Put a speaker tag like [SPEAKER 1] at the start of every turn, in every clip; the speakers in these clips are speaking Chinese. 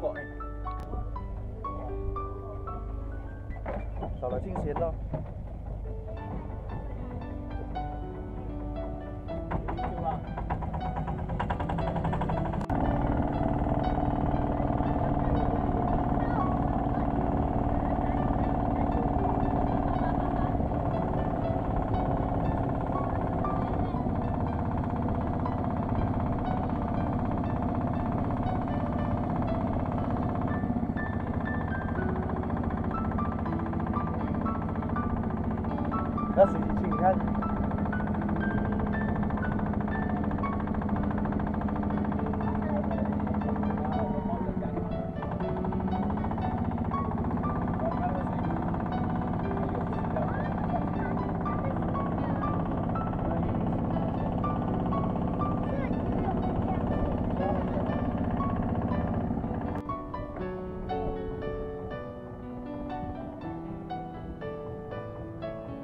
[SPEAKER 1] 过。少了进贤咯。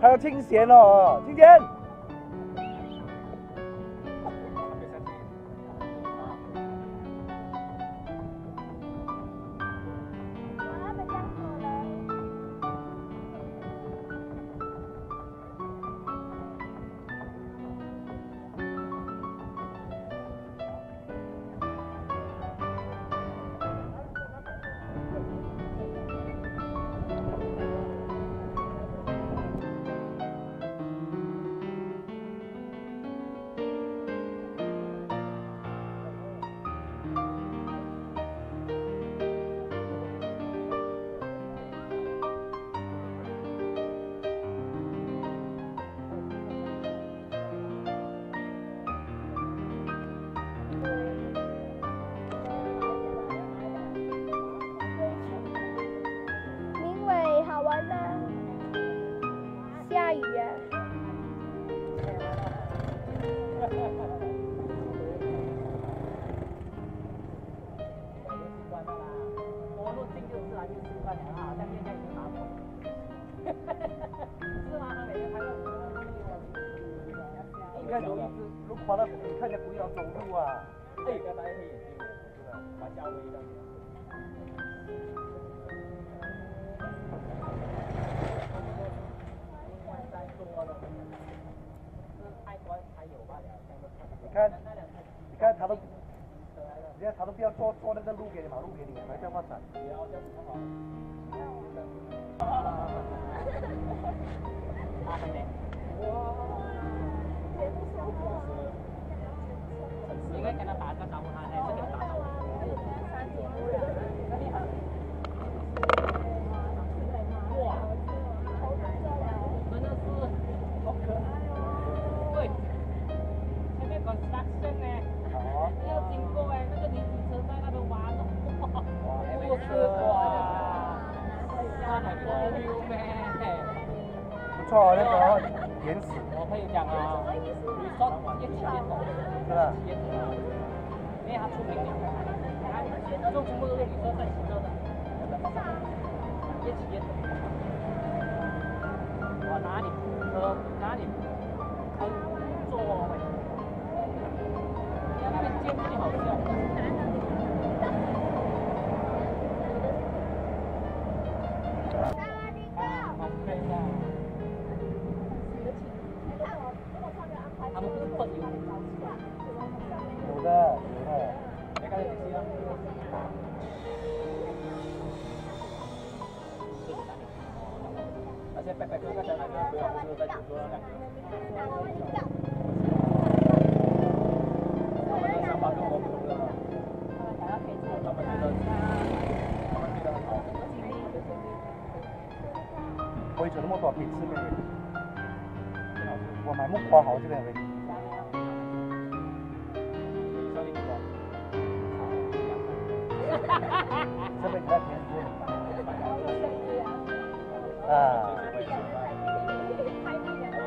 [SPEAKER 1] 还要清闲哦，清闲。
[SPEAKER 2] 自然就习惯了啊，但现在已经拿不回。是吗？他每天拍到
[SPEAKER 1] 你看有一跑到，你看人家不要走路啊。
[SPEAKER 2] 哎，刚才黑眼睛，是吧？把夏威夷的。
[SPEAKER 1] 不要做做那个路给你，马路给你，还叫发展。
[SPEAKER 2] 应该跟他打个招呼，他还是给他打招呼。哇，真的是好可爱哦！对，前面 construction
[SPEAKER 1] 错，那个原始，
[SPEAKER 2] 我可以讲啊，resort 一起业走，
[SPEAKER 1] 是吧？
[SPEAKER 2] 业走，因为它出名了，它就全部都是旅社在骑车的，一起业走。我哪里车哪里工作位，你看那边间距好笑。而且白白哥刚才那个，我，
[SPEAKER 1] 以走那么多，可以吃呗。我买木瓜好这边呗。这边你看便宜啊，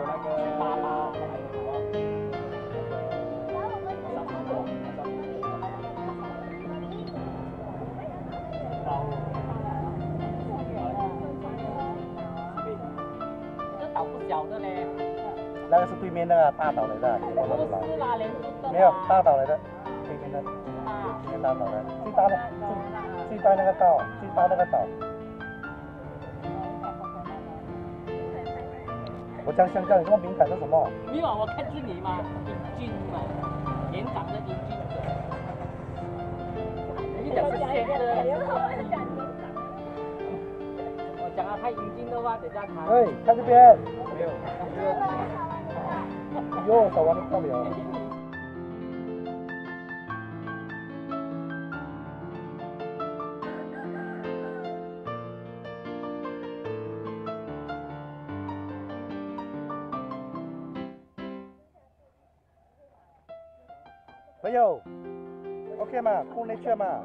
[SPEAKER 2] 还有那个爸爸，还有什么？这岛不小的嘞，
[SPEAKER 1] 那个是对面那个大岛来的，我
[SPEAKER 2] 不
[SPEAKER 1] 老老
[SPEAKER 2] 是啦，连住的
[SPEAKER 1] 没有大岛来的，对面的， 对面大岛的，最大的，最去搭那个岛，最大那个岛。我讲香蕉，你这么敏感是什么？
[SPEAKER 2] 没有，我看是你嘛，英俊嘛，年长的英俊。你讲是先的，我讲啊太英俊的话，等下他
[SPEAKER 1] 哎，看这边，
[SPEAKER 2] 没有，没有。
[SPEAKER 1] 哟，小王的到了。朋友，OK 嘛，空内圈嘛。